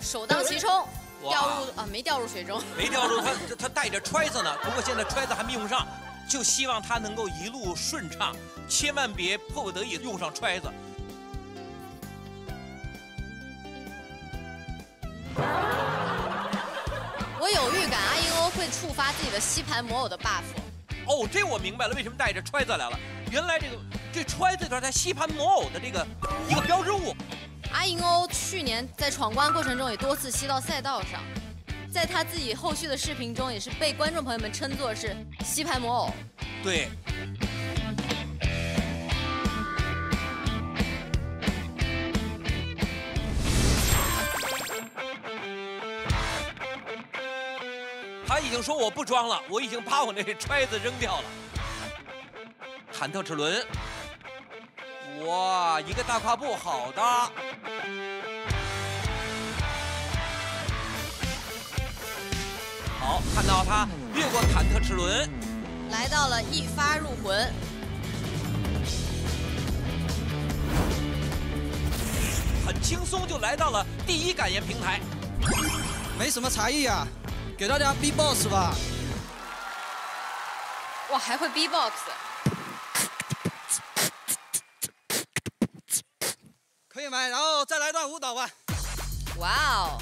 首当其冲，掉入啊没掉入水中，没掉入他他带着揣子呢，不过现在揣子还没用上，就希望他能够一路顺畅，千万别迫不得已用上揣子。我有预感阿英欧会触发自己的吸盘魔偶的 buff。哦，这我明白了，为什么带着揣子来了？原来这个这揣子就是他吸盘魔偶的这个一个标志物。阿银欧去年在闯关过程中也多次吸到赛道上，在他自己后续的视频中也是被观众朋友们称作是吸盘魔偶。对。他已经说我不装了，我已经把我那揣子扔掉了。忐忑齿轮，哇，一个大跨步，好的。好，看到他越过忐忑齿轮，来到了一发入魂，很轻松就来到了第一感言平台，没什么才艺啊。给大家 B-box 吧！哇，还会 B-box，可以吗？然后再来段舞蹈吧。哇哦！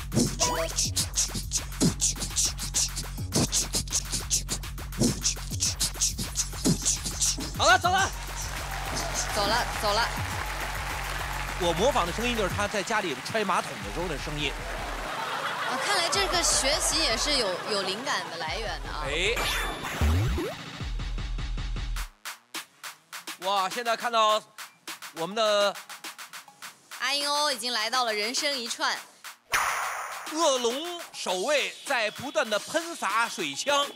好了，走了，走了，走了。我模仿的声音就是他在家里拆马桶的时候的声音。啊，看来这个学习也是有有灵感的来源的啊！哎，哇，现在看到我们的阿英欧已经来到了人生一串，恶龙守卫在不断的喷洒水枪。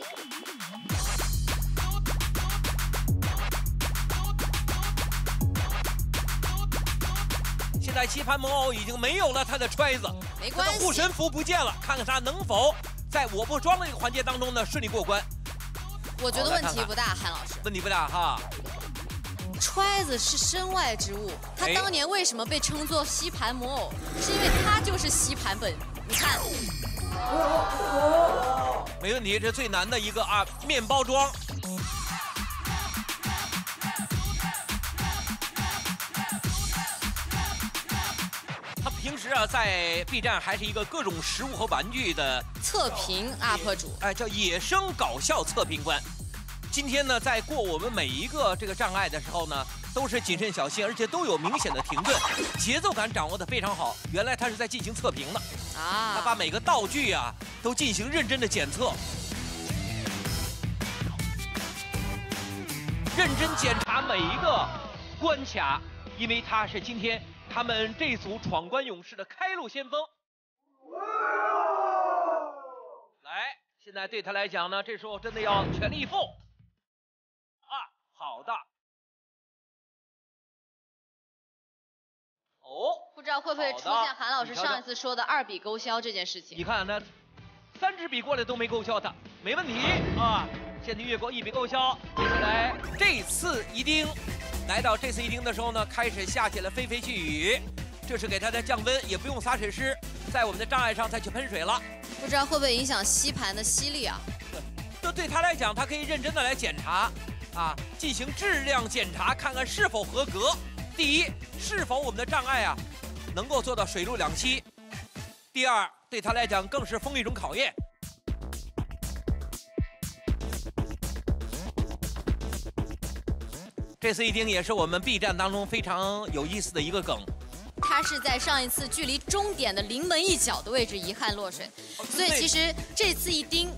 现在棋盘魔偶已经没有了他的揣子，没关系，护身符不见了，看看他能否在我不装的这个环节当中呢顺利过关。我觉得问题不大，韩老师。问题不大哈。揣子是身外之物，他当年为什么被称作吸盘魔偶？是因为他就是吸盘本。你看，没问题，这最难的一个啊，面包装。啊，在 B 站还是一个各种食物和玩具的测评 UP 主，哎，叫野生搞笑测评官。今天呢，在过我们每一个这个障碍的时候呢，都是谨慎小心，而且都有明显的停顿，节奏感掌握的非常好。原来他是在进行测评呢，啊，他把每个道具啊都进行认真的检测，认真检查每一个关卡，因为他是今天。他们这组闯关勇士的开路先锋，来，现在对他来讲呢，这时候真的要全力以赴啊！好的，哦，不知道会不会出现韩老师上一次说的二笔勾销这件事情？你看那三支笔过来都没勾销他，没问题啊！现在越过一笔勾销，接下来这次一定。来到这次一丁的时候呢，开始下起了霏霏细雨，这是给它在降温，也不用洒水师在我们的障碍上再去喷水了。不知道会不会影响吸盘的吸力啊？这对他来讲，他可以认真的来检查，啊，进行质量检查，看看是否合格。第一，是否我们的障碍啊，能够做到水陆两栖；第二，对他来讲更是风一种考验。这次一丁也是我们 B 站当中非常有意思的一个梗，他是在上一次距离终点的临门一脚的位置遗憾落水，所以其实这次一丁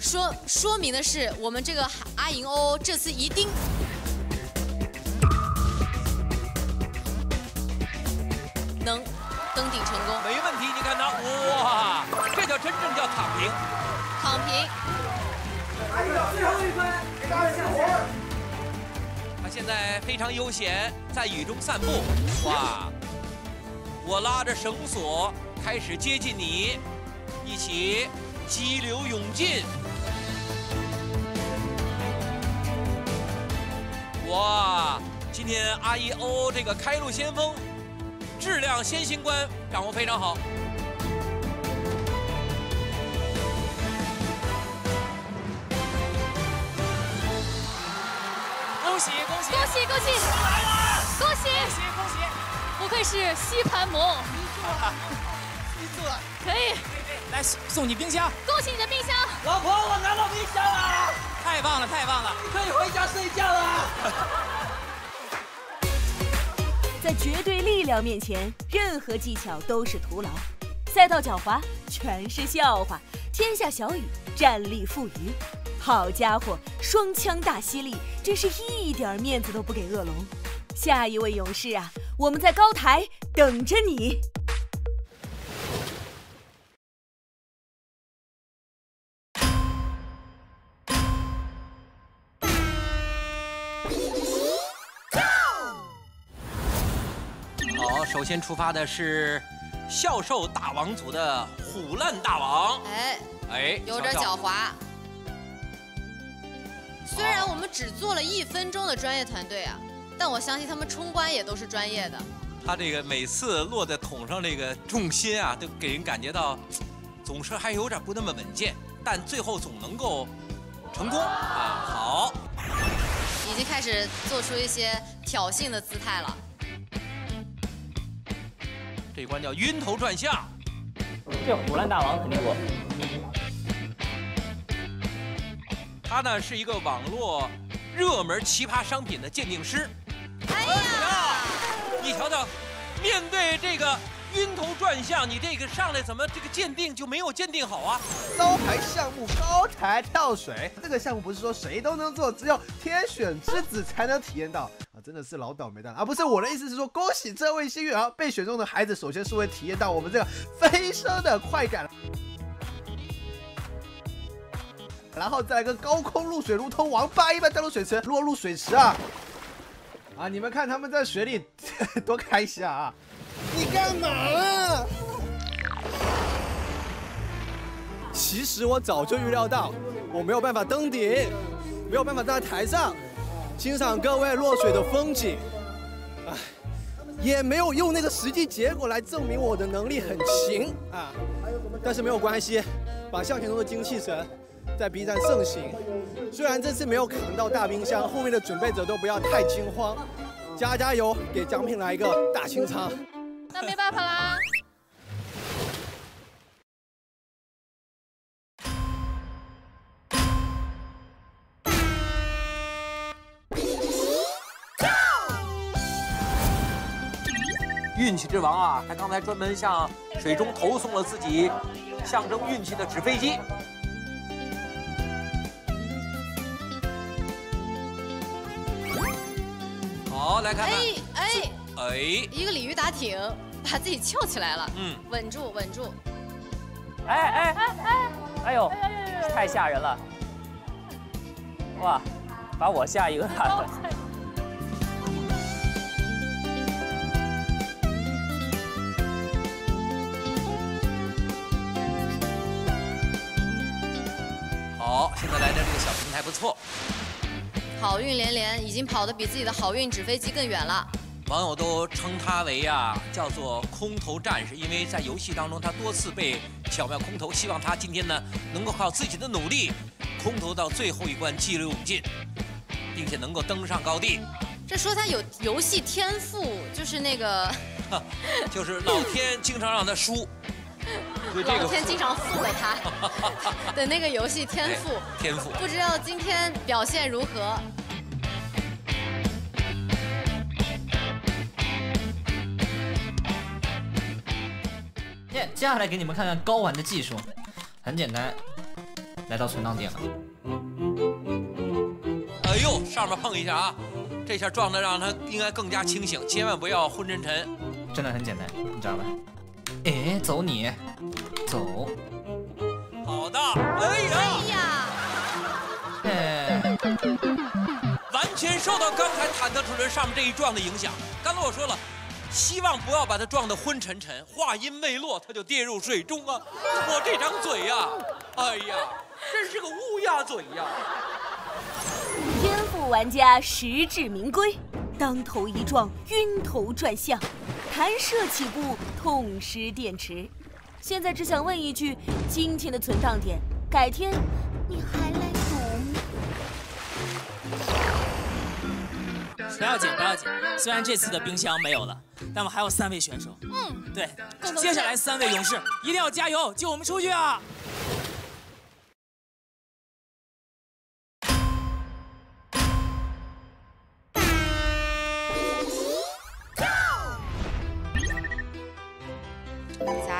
说说明的是我们这个阿银欧这次一丁能登顶成功，没问题。你看他，哇，这叫真正叫躺平，躺平。最后一分，给大家下活。现在非常悠闲，在雨中散步。哇！我拉着绳索开始接近你，一起激流勇进。哇！今天阿一欧这个开路先锋，质量先行关掌握非常好。恭喜恭喜恭喜恭喜！来了！恭喜恭喜！不愧是吸盘魔，记住了，可以。来送你冰箱，恭喜你的冰箱！老婆，我拿到冰箱了，太棒了太棒了！你可以回家睡觉了。在绝对力量面前，任何技巧都是徒劳。赛道狡猾，全是笑话。天下小雨，战力负隅。好家伙，双枪大犀利，真是一点面子都不给恶龙。下一位勇士啊，我们在高台等着你。好，首先出发的是笑兽大王组的虎烂大王。哎哎，有点狡猾。虽然我们只做了一分钟的专业团队啊，但我相信他们冲关也都是专业的。他这个每次落在桶上这个重心啊，都给人感觉到 总是还有点不那么稳健，但最后总能够成功啊。好，已经开始做出一些挑衅的姿态了。这一关叫晕头转向。这虎烂大王肯定过。他呢是一个网络热门奇葩商品的鉴定师。哎呀，你瞧瞧，面对这个晕头转向，你这个上来怎么这个鉴定就没有鉴定好啊？招牌项目高台跳水，这个项目不是说谁都能做，只有天选之子才能体验到啊！真的是老倒霉蛋啊！不是我的意思是说，恭喜这位幸运儿，被选中的孩子首先是会体验到我们这个飞升的快感。然后再来个高空入水，如同王八一般掉入水池，落入水池啊！啊，你们看他们在水里多开心啊！你干嘛啊？其实我早就预料到，我没有办法登顶，没有办法站在台上欣赏各位落水的风景，唉，也没有用那个实际结果来证明我的能力很勤啊。但是没有关系，把向前冲的精气神。在 B 站盛行，虽然这次没有扛到大冰箱，后面的准备者都不要太惊慌，加加油，给奖品来一个大清仓。那没办法啦。运气之王啊，他刚才专门向水中投送了自己象征运气的纸飞机。来看看。哎哎哎！一个鲤鱼打挺，把自己翘起来了。嗯，稳住，稳住。哎哎哎哎！哎呦，太吓人了！哇，把我吓一个大了。好，现在来的这个小平台不错。好运连连，已经跑得比自己的好运纸飞机更远了。网友都称他为啊，叫做空投战士，因为在游戏当中他多次被巧妙空投。希望他今天呢，能够靠自己的努力，空投到最后一关激流勇进，并且能够登上高地。这说他有游戏天赋，就是那个，就是老天经常让他输。老天经常负了他 的那个游戏天赋，天赋不知道今天表现如何。接接下来给你们看看高玩的技术，很简单，来到存档点了。哎呦，上面碰一下啊，这下撞的让他应该更加清醒，千万不要昏沉沉。真的很简单，你知道吧？哎，走你。走，好的，哎呀，哎呀，完全受到刚才忐忑出轮上面这一撞的影响。刚才我说了，希望不要把他撞得昏沉沉，话音未落他就跌入水中啊！我这张嘴呀，哎呀，真是个乌鸦嘴呀！天赋玩家实至名归，当头一撞，晕头转向，弹射起步，痛失电池。现在只想问一句：今天的存档点，改天你还来赌吗？不要紧，不要紧。虽然这次的冰箱没有了，但我们还有三位选手。嗯，对，接下来三位勇士一定要加油，救我们出去啊！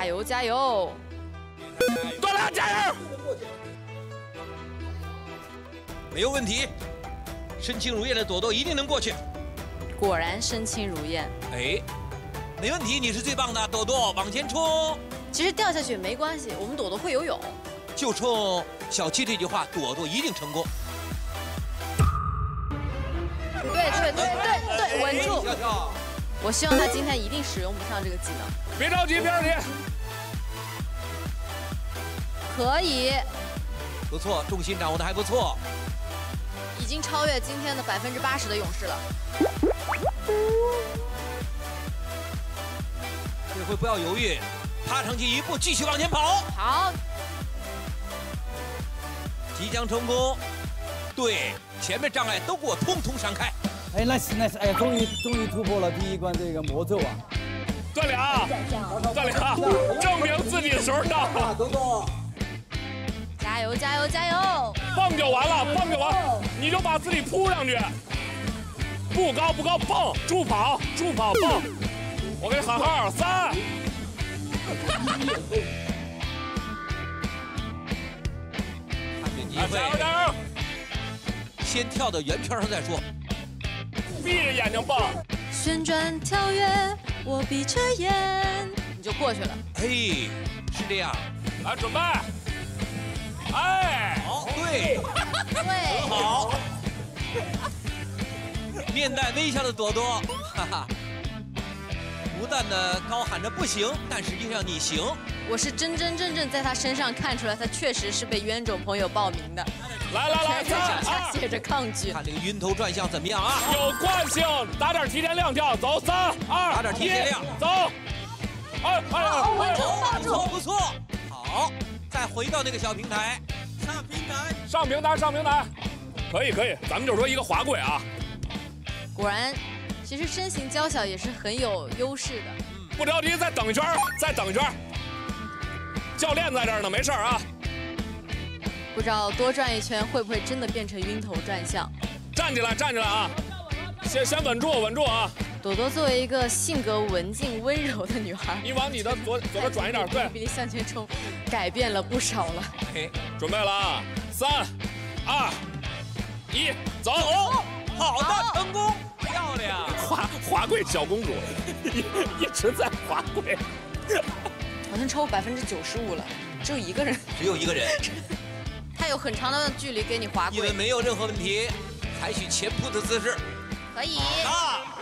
加油加油！段亮加油！没有问题，身轻如燕的朵朵一定能过去。果然身轻如燕。哎，没问题，你是最棒的，朵朵往前冲。其实掉下去没关系，我们朵朵会游泳。就冲小七这句话，朵朵一定成功。对对对对对，稳住！我希望他今天一定使用不上这个技能。别着急，别着急。可以。不错，重心掌握的还不错。已经超越今天的百分之八十的勇士了。这回不要犹豫，踏上去一步，继续往前跑。好，即将成功。对，前面障碍都给我通通闪开。哎，nice nice，哎呀，终于终于突破了第一关这个魔咒啊！段亮，段亮，证明自己的时候到了。加油加油加油！蹦就完了，蹦就完，你就把自己扑上去，不高不高，蹦，助跑，助跑，蹦。我给你喊号，三。看加油加油！先跳到圆圈上再说。闭着眼睛蹦，旋转跳跃，我闭着眼，你就过去了。嘿，是这样，来准备。哎，好，对，对，很好。面带微笑的朵朵，哈哈，不断的高喊着不行，但实际上你行。我是真真正正在他身上看出来，他确实是被冤种朋友报名的。来来来，全场下写着抗拒。看这个晕头转向怎么样啊？有惯性，打点提前量跳，走，三二打点提前量，走。哎哎，稳住，抱住，不错，好。再回到那个小平台，上平台，上平台，上平台，可以可以，咱们就说一个滑跪啊。果然，其实身形娇小也是很有优势的。嗯，不着急，再等一圈，再等一圈。教练在这儿呢，没事啊。不知道多转一圈会不会真的变成晕头转向？站起来，站起来啊！先先稳住，稳住啊！朵朵作为一个性格文静温柔的女孩，你往你的左左边转一点，对，比例向前冲，改变了不少了。嘿，准备了啊，三、二、一，走！好的，成功，漂亮！华华贵小公主，一直在华贵，好像超过百分之九十五了，只有一个人，只有一个人，他有很长的距离给你滑跪，因为没有任何问题，采取前扑的姿势，可以。啊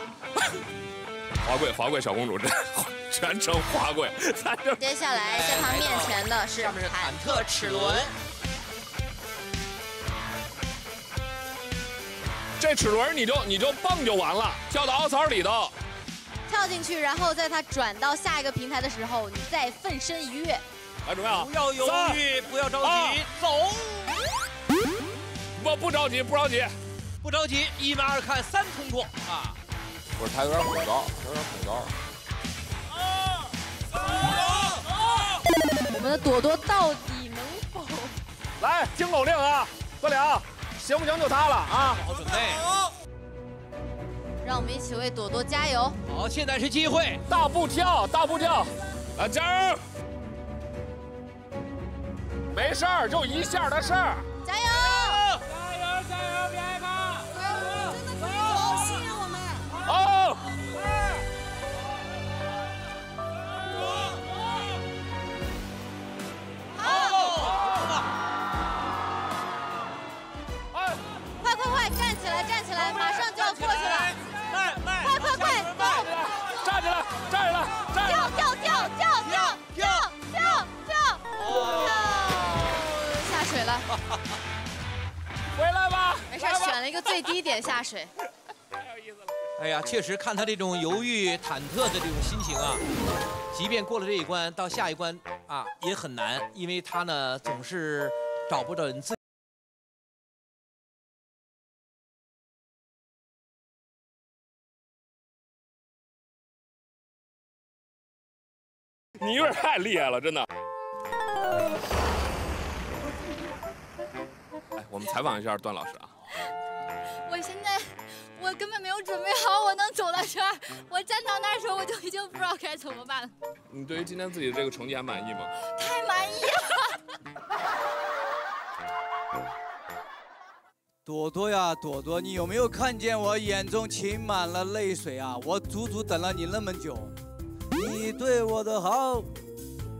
滑跪，滑跪，小公主这全程滑跪。接下来在他面前的是忐忑齿轮。这齿轮你就你就蹦就完了，跳到凹槽里头，跳进去，然后在它转到下一个平台的时候，你再奋身一跃。来，准备好，不要犹豫，不要着急，走。不不着急，不着急，不着急，一马二看三通过啊。不是，他有点恐高，有点恐高。我们的朵朵到底能否？来，听口令啊，哥俩，行不行就他了啊！好准备。让我们一起为朵朵加油。好，现在是机会，大步跳，大步跳，来加油！没事儿，就一下的事儿。回来吧，没事，选了一个最低点下水，太有意思了。哎呀，确实看他这种犹豫、忐忑的这种心情啊，即便过了这一关，到下一关啊也很难，因为他呢总是找不准自。你有点太厉害了，真的。哎，我们采访一下段老师啊。我现在我根本没有准备好，我能走到这儿，我站到那儿的时候，我就已经不知道该怎么办了。你对于今天自己的这个成绩还满意吗？太满意了。朵朵呀，朵朵，你有没有看见我眼中噙满了泪水啊？我足足等了你那么久，你对我的好，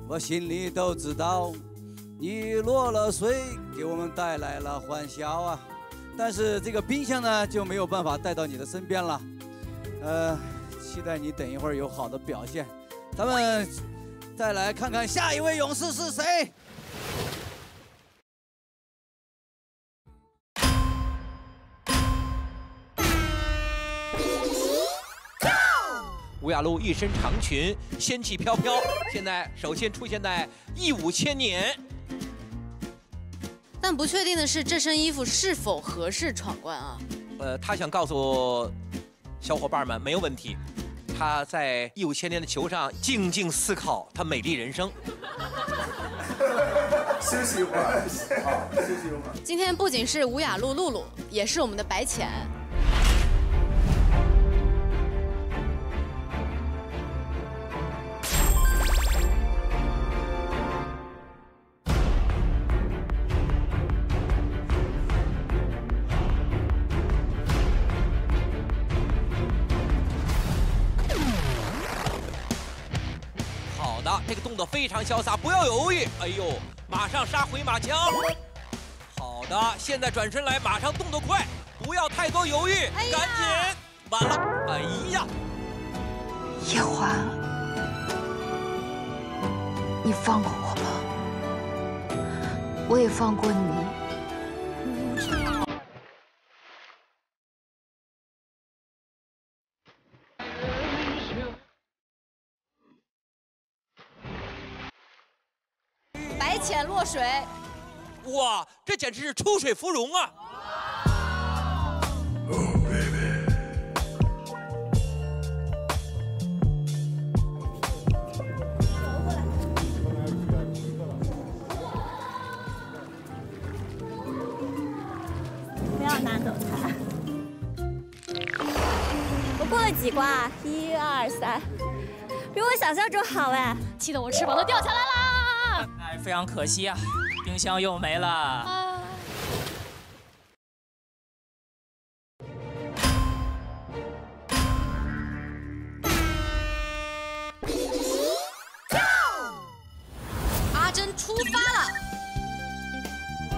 我心里都知道。你落了水，给我们带来了欢笑啊！但是这个冰箱呢，就没有办法带到你的身边了。呃，期待你等一会儿有好的表现。咱们再来看看下一位勇士是谁。吴雅璐一身长裙，仙气飘飘。现在首先出现在一五千年，但不确定的是这身衣服是否合适闯关啊？呃，他想告诉小伙伴们没有问题。他在一五千年的球上静静思考他美丽人生。休息一会儿，好，休息一会儿。今天不仅是吴雅露露露，也是我们的白浅。动作非常潇洒，不要犹豫。哎呦，马上杀回马枪。好的，现在转身来，马上动作快，不要太多犹豫，赶紧。完了，哎呀，叶华，你放过我吧，我也放过你。浅落水，哇，这简直是出水芙蓉啊！不要拿走它。我过了几关啊？一二三，比我想象中好哎！气得我翅膀都掉下来了。非常可惜啊，冰箱又没了。阿珍出发了！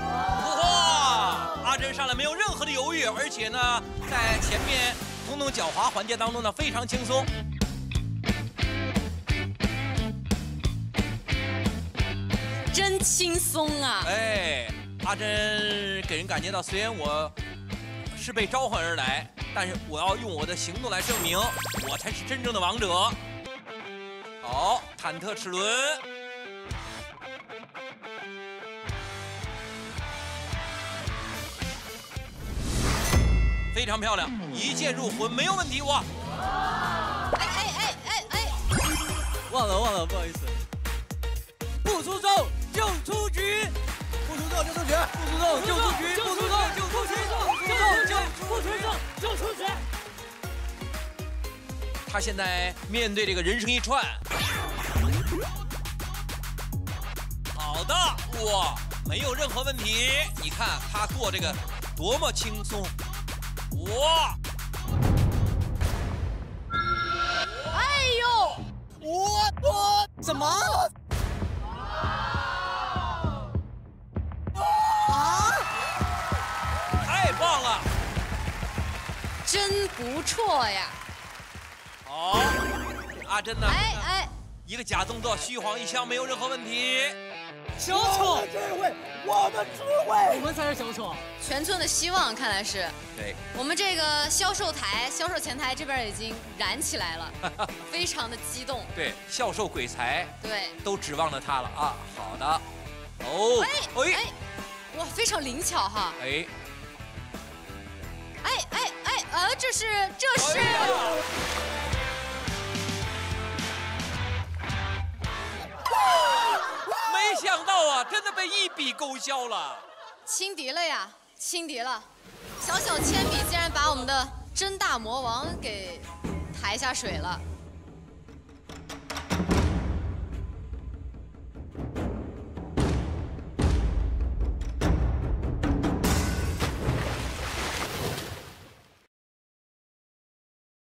哇，阿珍上来没有任何的犹豫，而且呢，在前面通通狡猾环节当中呢，非常轻松。轻松啊！哎，阿珍给人感觉到，虽然我是被召唤而来，但是我要用我的行动来证明，我才是真正的王者。好，忐忑齿轮，非常漂亮，一剑入魂，没有问题。哇！哎哎哎哎哎！忘了忘了，不好意思。不出手。就出局，不出手就出局，不出手就出局，不出手就出局，不出手就不出手就出局。他现在面对这个人生一串，好的，哇，没有任何问题。你看他过这个多么轻松，哇！哎呦，我我怎么？真不错呀！好，阿珍呢？哎哎，一个假动作，虚晃一枪，没有任何问题。小丑，智慧，我的智慧，我们才是小丑。全村的希望，看来是。对。我们这个销售台、销售前台这边已经燃起来了，非常的激动。对，销售鬼才。对。都指望着他了啊！好的。哦。哎哎，哇，非常灵巧哈。哎！呃，这是这是，没想到啊，真的被一笔勾销了，轻敌了呀，轻敌了。小小铅笔竟然把我们的真大魔王给抬下水了。